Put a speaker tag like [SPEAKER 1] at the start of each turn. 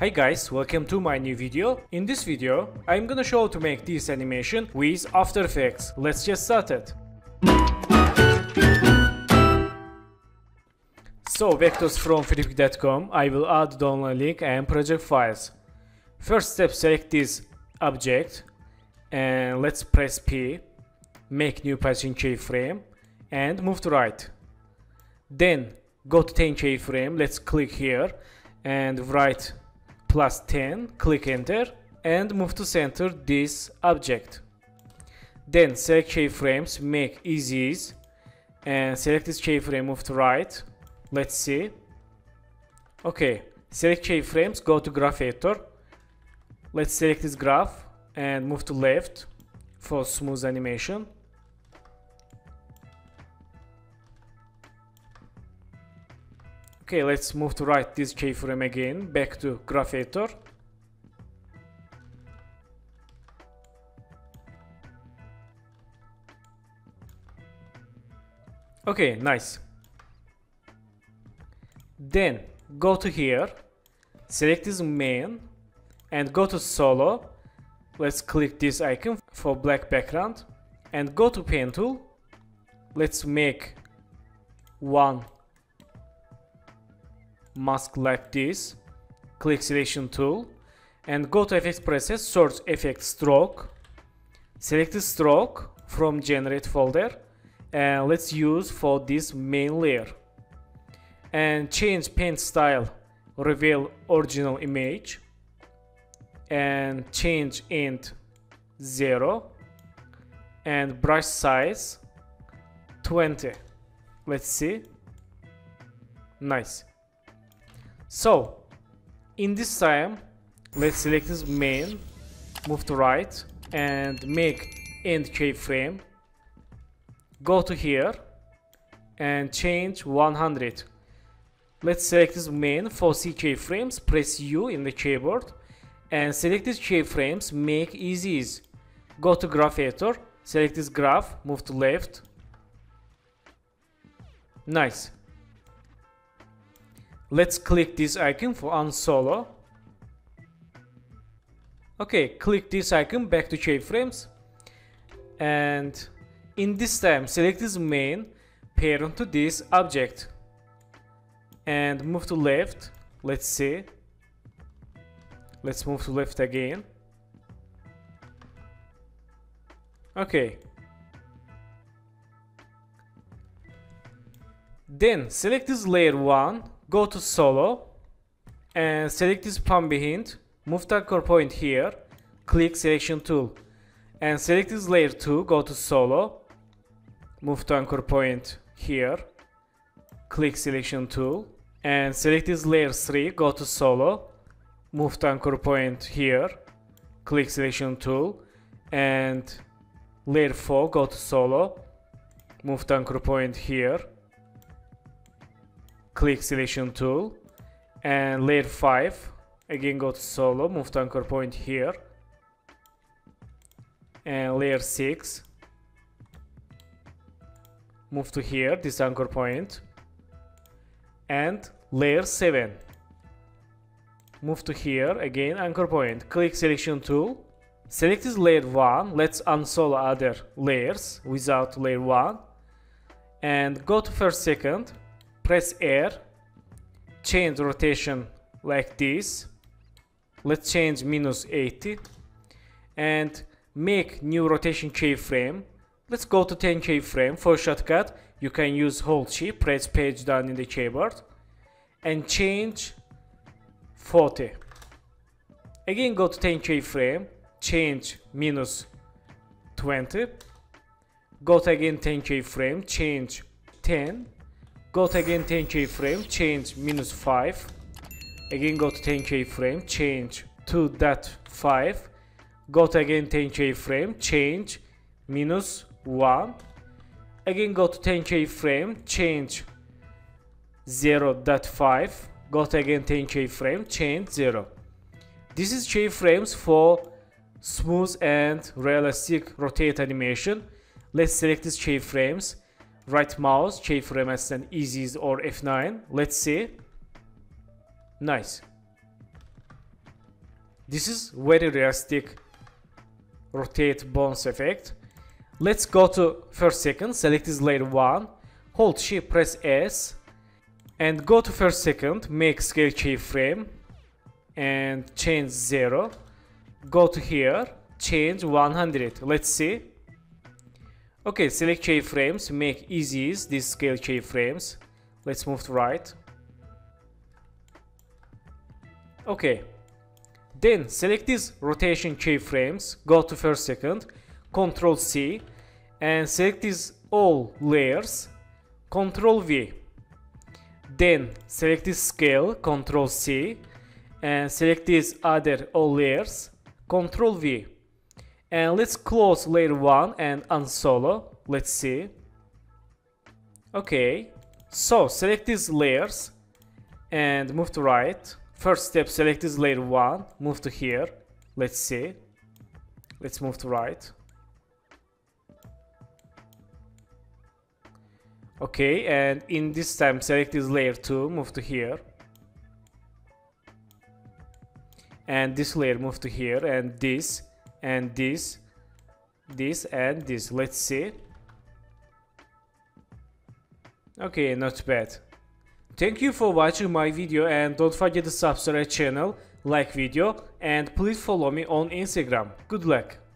[SPEAKER 1] Hi guys, welcome to my new video. In this video, I'm gonna show how to make this animation with After Effects. Let's get started. So, vectors from freepik.com, I will add download link and project files. First step, select this object and let's press P, make new position keyframe and move to right. Then go to 10 keyframe, let's click here and write plus 10, click enter and move to center this object. Then select keyframes, make easy ease and select this keyframe, move to right. Let's see. Okay, select keyframes, go to graph editor. Let's select this graph and move to left for smooth animation. Okay, let's move to right this keyframe again, back to graph editor. Okay, nice. Then go to here, select this main and go to solo. Let's click this icon for black background and go to pen tool. Let's make one mask like this click selection tool and go to effects preset search effect stroke select the stroke from generate folder and let's use for this main layer. And change paint style reveal original image and change end 0 and brush size 20 let's see. Nice so in this time let's select this main move to right and make end keyframe. Go to here and change 100 let's select this main for C keyframes press U in the keyboard and select these keyframes make easy go to graph editor select this graph move to left. Nice Let's click this icon for unsolo. Okay, click this icon back to keyframes. And in this time, select this main parent to this object. And move to left. Let's see. Let's move to left again. Okay. Then select this layer 1 go to solo and select this palm behind move the anchor point here click selection tool and select this layer 2 go to solo move to anchor point here click selection tool and select this layer 3 go to solo move to anchor point here click selection tool and layer 4 go to solo move to anchor point here click selection tool and layer 5 again go to solo move to anchor point here and layer 6 move to here this anchor point and layer 7 move to here again anchor point click selection tool select this layer 1 let's unsolo other layers without layer 1 and go to first second press R, change rotation like this. Let's change minus 80 and make new rotation keyframe. Let's go to 10 keyframe for shortcut. You can use hold shift, press page down in the keyboard and change 40. Again go to 10 keyframe, change minus 20. Go to again 10 keyframe, change 10 Go to again 10 keyframe, change minus 5. Again go to 10 keyframe, change to that 5. Go to again 10 keyframe, change minus 1. Again go to 10 keyframe, change 0 5. Go to again 10 keyframe, change 0. This is keyframes for smooth and realistic rotate animation. Let's select these keyframes right mouse, keyframe as an easy or F9. Let's see. Nice. This is very realistic rotate bones effect. Let's go to first second, select this layer 1, hold shift press S and go to first second, make scale keyframe and change 0. Go to here, change 100. Let's see. Okay, select keyframes, make easy these scale keyframes. Let's move to right. Okay. Then select these rotation keyframes, go to first second, Control C, and select these all layers, Control V. Then select this scale, Control C, and select these other all layers, Control V. And let's close layer 1 and unsolo. Let's see. Okay. So select these layers and move to right. First step, select this layer 1, move to here. Let's see. Let's move to right. Okay, and in this time select this layer 2, move to here. And this layer move to here and this and this, this and this. Let's see. Okay, not bad. Thank you for watching my video and don't forget to subscribe channel, like video and please follow me on Instagram. Good luck!